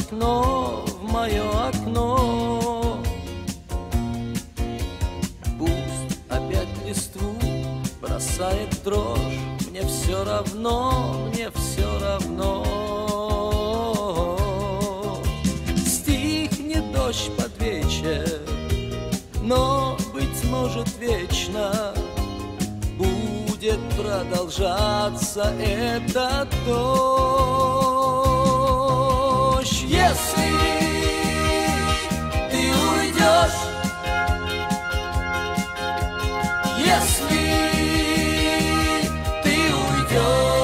окно, в мое окно. Пусть опять листву бросает дрожь, мне все равно, мне все равно. Стихнет дождь под вечер, но, быть может, вечно будет продолжаться этот дождь. Если ты уйдешь, если ты уйдешь.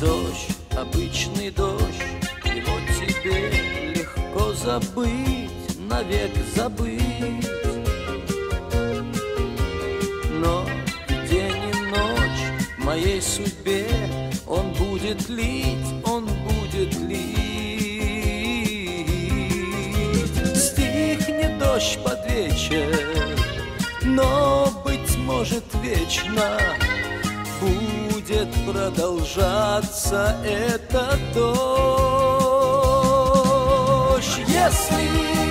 Дождь, обычный дождь, его тебе легко забыть, навек забыть. Но день и ночь в моей судьбе Он будет лить, он будет лить Стихнет дождь под вечер Но, быть может, вечно Будет продолжаться этот дождь. Если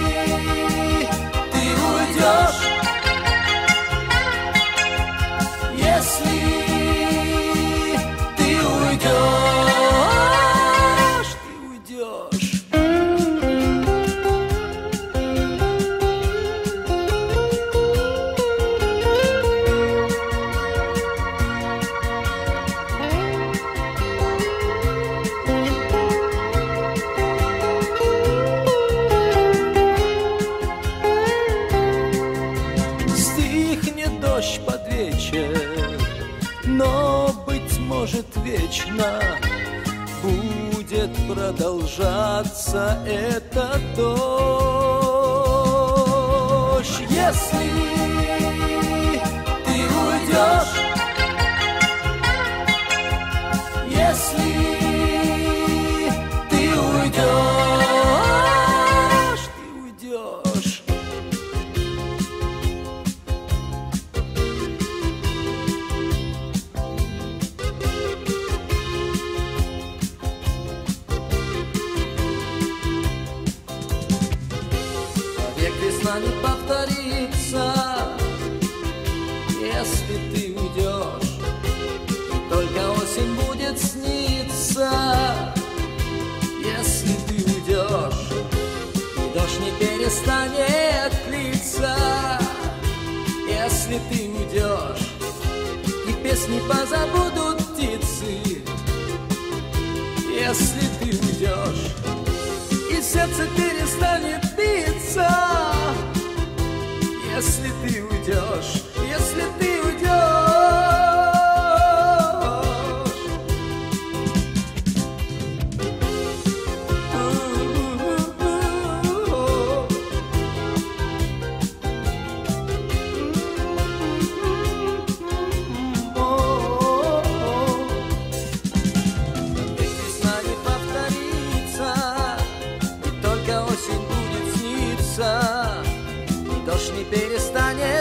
вечно будет продолжаться этот дождь. Если Весна не повторится, если ты уйдешь. Только осень будет сниться, если ты уйдешь. И дождь не перестанет литься, если ты уйдешь. И песни позабудут птицы, если ты уйдешь и сердце перестанет если ты уйдешь, если ты уйдешь. Дождь не перестанет.